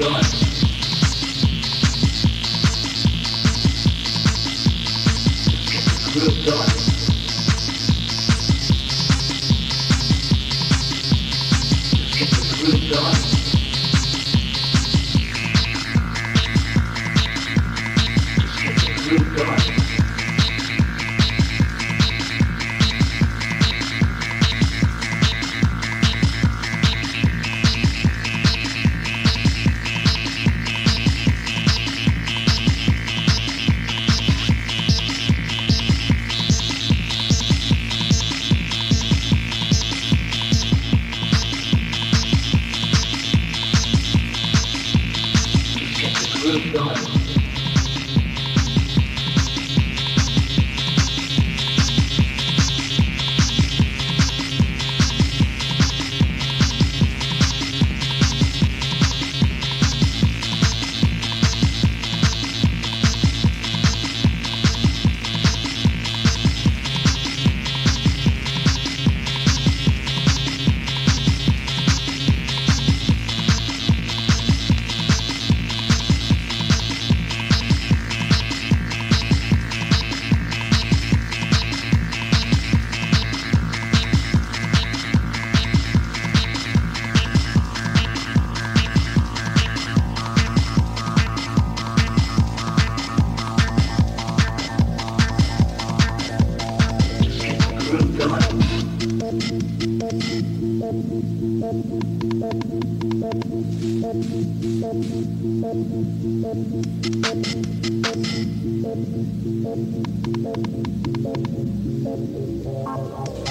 Lost. Thank you.